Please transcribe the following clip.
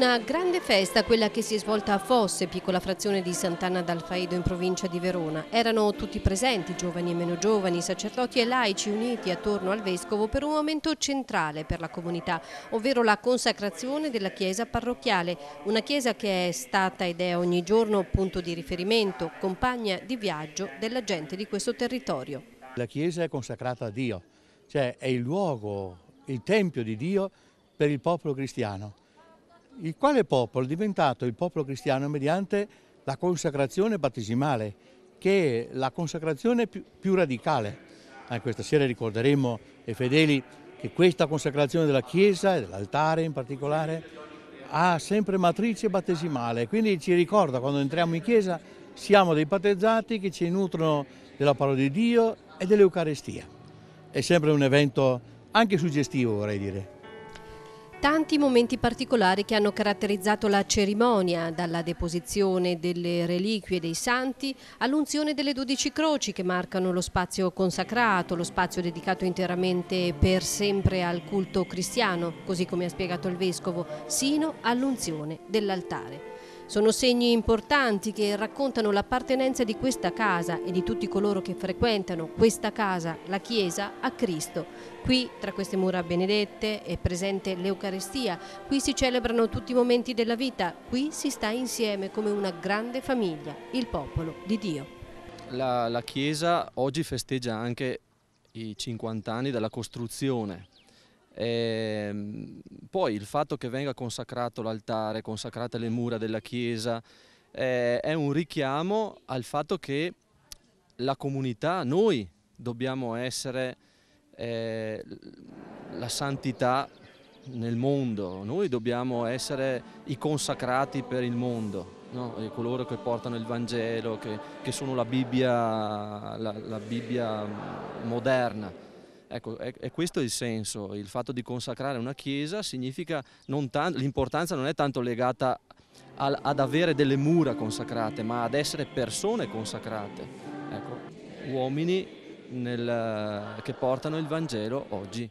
Una grande festa, quella che si è svolta a Fosse, piccola frazione di Sant'Anna d'Alfaido in provincia di Verona. Erano tutti presenti, giovani e meno giovani, sacerdoti e laici uniti attorno al Vescovo per un momento centrale per la comunità, ovvero la consacrazione della chiesa parrocchiale, una chiesa che è stata ed è ogni giorno punto di riferimento, compagna di viaggio della gente di questo territorio. La chiesa è consacrata a Dio, cioè è il luogo, il tempio di Dio per il popolo cristiano il quale popolo è diventato il popolo cristiano mediante la consacrazione battesimale, che è la consacrazione più, più radicale. Anche questa sera ricorderemo ai fedeli che questa consacrazione della Chiesa e dell'altare in particolare ha sempre matrice battesimale, quindi ci ricorda quando entriamo in chiesa siamo dei battezzati che ci nutrono della parola di Dio e dell'Eucarestia. È sempre un evento anche suggestivo vorrei dire. Tanti momenti particolari che hanno caratterizzato la cerimonia, dalla deposizione delle reliquie dei santi all'unzione delle dodici croci che marcano lo spazio consacrato, lo spazio dedicato interamente per sempre al culto cristiano, così come ha spiegato il Vescovo, sino all'unzione dell'altare. Sono segni importanti che raccontano l'appartenenza di questa casa e di tutti coloro che frequentano questa casa, la Chiesa, a Cristo. Qui, tra queste mura benedette, è presente l'Eucarestia, qui si celebrano tutti i momenti della vita, qui si sta insieme come una grande famiglia, il popolo di Dio. La, la Chiesa oggi festeggia anche i 50 anni della costruzione e ehm, poi il fatto che venga consacrato l'altare, consacrate le mura della chiesa, eh, è un richiamo al fatto che la comunità, noi dobbiamo essere eh, la santità nel mondo, noi dobbiamo essere i consacrati per il mondo, no? coloro che portano il Vangelo, che, che sono la Bibbia, la, la Bibbia moderna. Ecco, è, è, questo il senso, il fatto di consacrare una chiesa significa, l'importanza non è tanto legata al, ad avere delle mura consacrate, ma ad essere persone consacrate, ecco, uomini nel, che portano il Vangelo oggi.